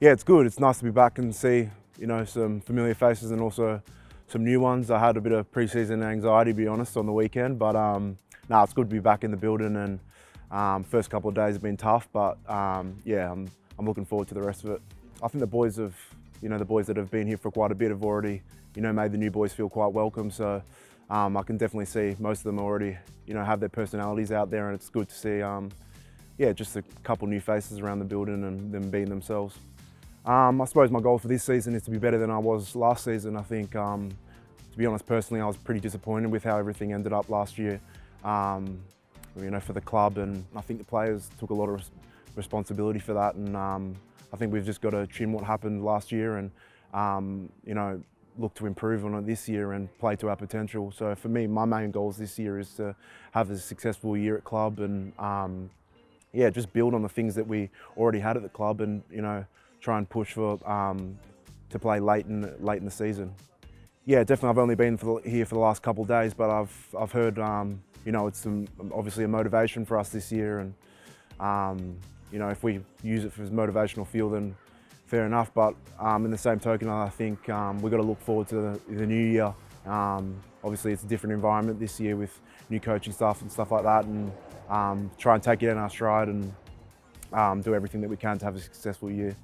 yeah, it's good. It's nice to be back and see, you know, some familiar faces and also some new ones. I had a bit of pre-season anxiety, to be honest, on the weekend, but um, no, it's good to be back in the building and um, first couple of days have been tough, but um, yeah, I'm, I'm looking forward to the rest of it. I think the boys have, you know, the boys that have been here for quite a bit have already, you know, made the new boys feel quite welcome. So um, I can definitely see most of them already, you know, have their personalities out there and it's good to see, um, yeah, just a couple new faces around the building and them being themselves. Um, I suppose my goal for this season is to be better than I was last season. I think, um, to be honest, personally, I was pretty disappointed with how everything ended up last year. Um, you know, for the club, and I think the players took a lot of responsibility for that. And um, I think we've just got to trim what happened last year, and um, you know, look to improve on it this year and play to our potential. So for me, my main goals this year is to have a successful year at club and um, yeah, just build on the things that we already had at the club, and you know try and push for um, to play late in late in the season. Yeah, definitely. I've only been for the, here for the last couple of days, but I've I've heard um, you know it's some, obviously a motivation for us this year, and um, you know if we use it for motivational fuel, then fair enough. But um, in the same token, I think um, we've got to look forward to the, the new year. Um, obviously, it's a different environment this year with new coaching staff and stuff like that, and try and take it in our stride and do everything that we can to have a successful year.